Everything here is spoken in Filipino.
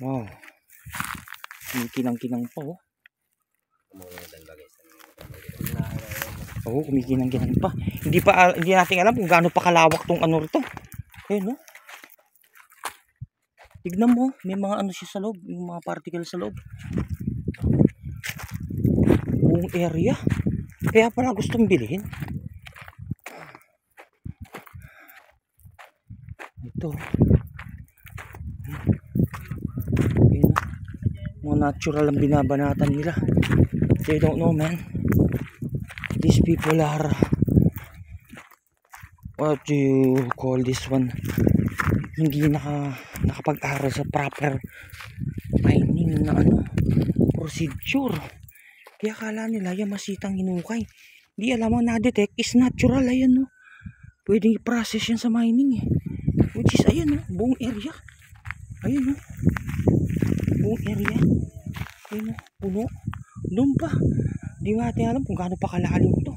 Wow. Kumikinang-kinang pa oh. Oo, kumikinang-kinang pa. Hindi pa al- hindi natin alam kung gaano pa kalawak tong ano rito. Ayun no. Tignan mo, may mga ano siya sa loob, yung mga particle sa loob. Buong area. Kaya pala gustong bilhin. Ito. Ayun. Mga natural ang binabanatan nila. They don't know, man. These people are what do you call this one? Hindi naka nakapag-aral sa proper mining na ano procedure. Kaya kala nila yung masitang hinukay. Hindi alam ang na-detect is natural. Ayan no. Pwede i-process yan sa mining eh. Which is ayan no. Buong area. Ayan no. Buong area. Ayan no. Puno. Doon pa. Di natin alam kung gaano pa kalalim to.